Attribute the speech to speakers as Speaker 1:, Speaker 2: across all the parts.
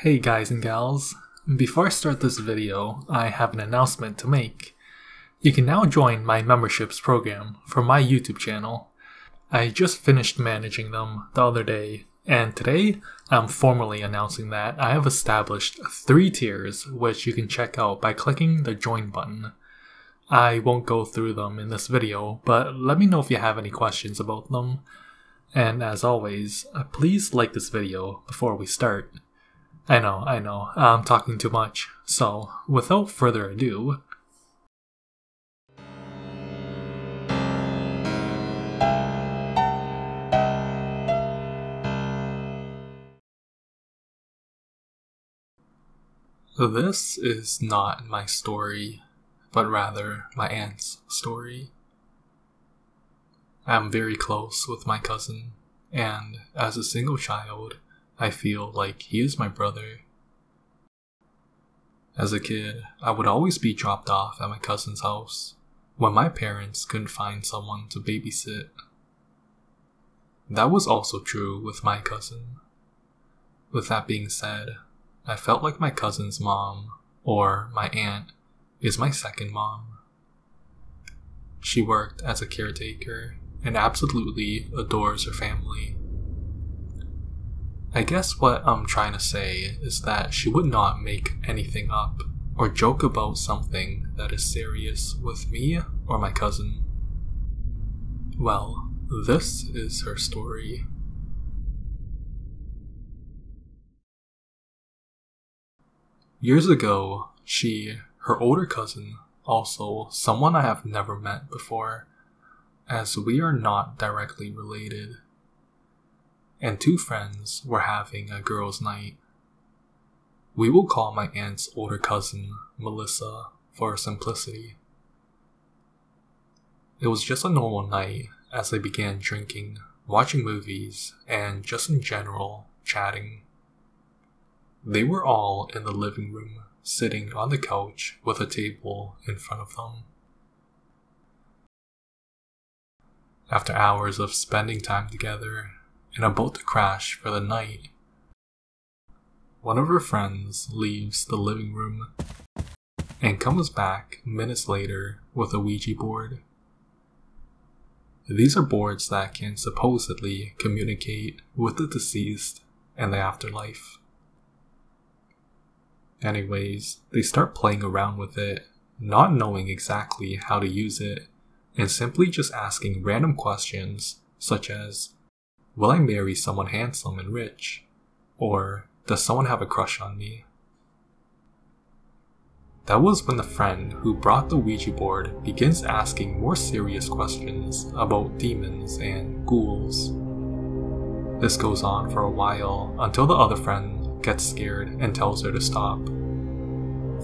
Speaker 1: Hey guys and gals, before I start this video, I have an announcement to make. You can now join my memberships program for my YouTube channel. I just finished managing them the other day, and today I'm formally announcing that I have established three tiers which you can check out by clicking the join button. I won't go through them in this video, but let me know if you have any questions about them. And as always, uh, please like this video before we start. I know, I know, I'm talking too much. So, without further ado, This is not my story, but rather my aunt's story. I'm very close with my cousin, and as a single child, I feel like he is my brother. As a kid, I would always be dropped off at my cousin's house when my parents couldn't find someone to babysit. That was also true with my cousin. With that being said, I felt like my cousin's mom, or my aunt, is my second mom. She worked as a caretaker and absolutely adores her family. I guess what I'm trying to say is that she would not make anything up or joke about something that is serious with me or my cousin. Well, this is her story. Years ago, she, her older cousin, also someone I have never met before, as we are not directly related, and two friends were having a girls' night. We will call my aunt's older cousin Melissa for simplicity. It was just a normal night as they began drinking, watching movies, and just in general chatting. They were all in the living room, sitting on the couch with a table in front of them. After hours of spending time together and about to crash for the night, one of her friends leaves the living room and comes back minutes later with a Ouija board. These are boards that can supposedly communicate with the deceased and the afterlife. Anyways, they start playing around with it, not knowing exactly how to use it, and simply just asking random questions such as Will I marry someone handsome and rich? Or Does someone have a crush on me? That was when the friend who brought the Ouija board begins asking more serious questions about demons and ghouls. This goes on for a while until the other friend gets scared and tells her to stop.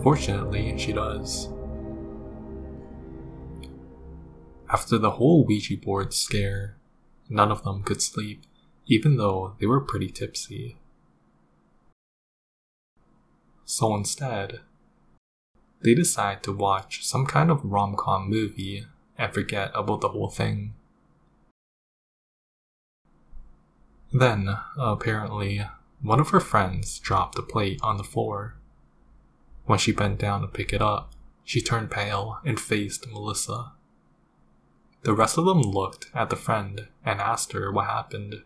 Speaker 1: Fortunately, she does. After the whole Ouija board scare, none of them could sleep, even though they were pretty tipsy. So instead, they decide to watch some kind of rom com movie and forget about the whole thing. Then, apparently, one of her friends dropped a plate on the floor. When she bent down to pick it up, she turned pale and faced Melissa. The rest of them looked at the friend and asked her what happened.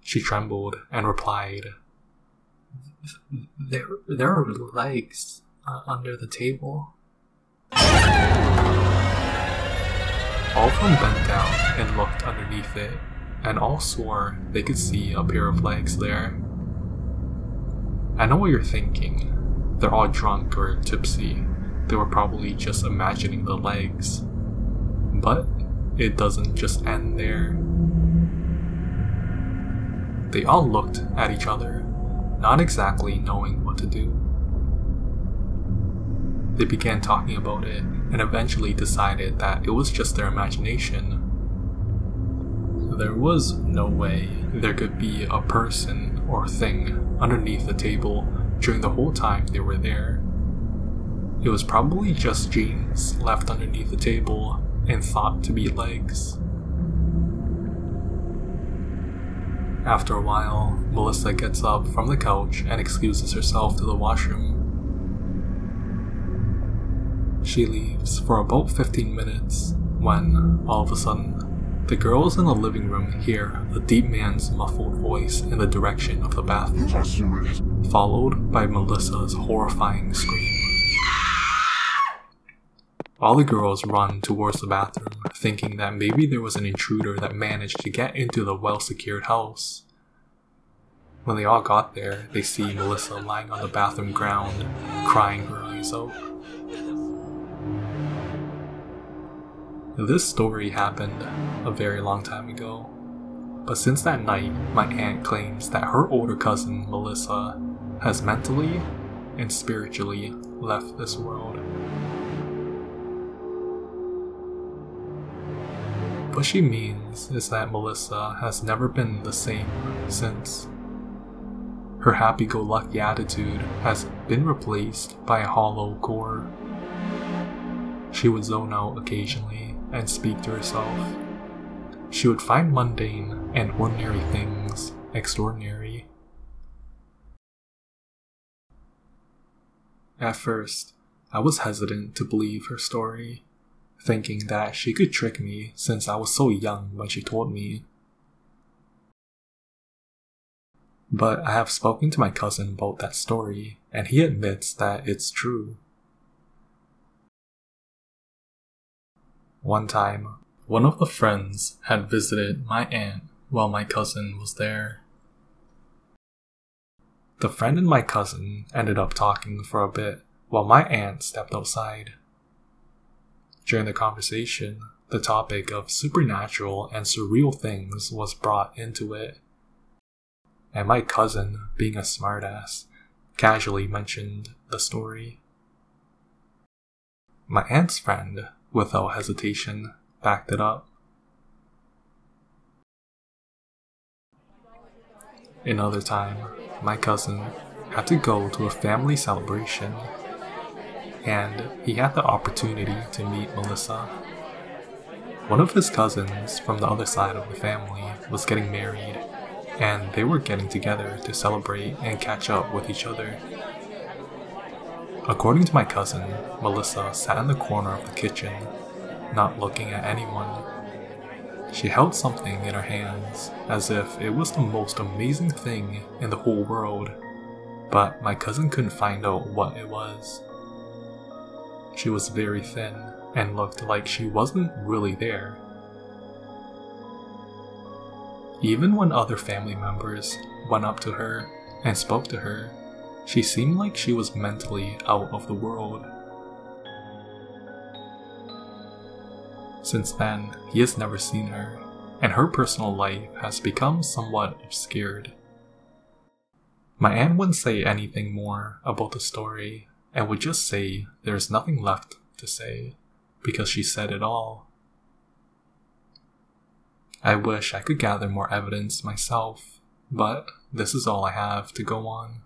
Speaker 1: She trembled and replied,
Speaker 2: There, there are legs uh, under the table.
Speaker 1: All of them bent down and looked underneath it, and all swore they could see a pair of legs there. I know what you're thinking. They're all drunk or tipsy. They were probably just imagining the legs. But it doesn't just end there. They all looked at each other, not exactly knowing what to do. They began talking about it and eventually decided that it was just their imagination. There was no way there could be a person or thing underneath the table during the whole time they were there. It was probably just jeans left underneath the table and thought to be legs. After a while, Melissa gets up from the couch and excuses herself to the washroom. She leaves for about 15 minutes when, all of a sudden, the girls in the living room hear the deep man's muffled voice in the direction of the bathroom, followed by Melissa's horrifying scream. All the girls run towards the bathroom, thinking that maybe there was an intruder that managed to get into the well secured house. When they all got there, they see Melissa lying on the bathroom ground, crying her eyes out. This story happened a very long time ago, but since that night, my aunt claims that her older cousin, Melissa, has mentally and spiritually left this world. What she means is that Melissa has never been the same since. Her happy go lucky attitude has been replaced by a hollow core. She would zone out occasionally and speak to herself. She would find mundane and ordinary things extraordinary. At first, I was hesitant to believe her story, thinking that she could trick me since I was so young when she told me. But I have spoken to my cousin about that story, and he admits that it's true. One time, one of the friends had visited my aunt while my cousin was there. The friend and my cousin ended up talking for a bit while my aunt stepped outside. During the conversation, the topic of supernatural and surreal things was brought into it. And my cousin, being a smartass, casually mentioned the story. My aunt's friend without hesitation, backed it up. Another time, my cousin had to go to a family celebration, and he had the opportunity to meet Melissa. One of his cousins from the other side of the family was getting married, and they were getting together to celebrate and catch up with each other. According to my cousin, Melissa sat in the corner of the kitchen, not looking at anyone. She held something in her hands as if it was the most amazing thing in the whole world, but my cousin couldn't find out what it was. She was very thin and looked like she wasn't really there. Even when other family members went up to her and spoke to her, she seemed like she was mentally out of the world. Since then, he has never seen her, and her personal life has become somewhat obscured. My aunt wouldn't say anything more about the story and would just say there's nothing left to say because she said it all. I wish I could gather more evidence myself, but this is all I have to go on.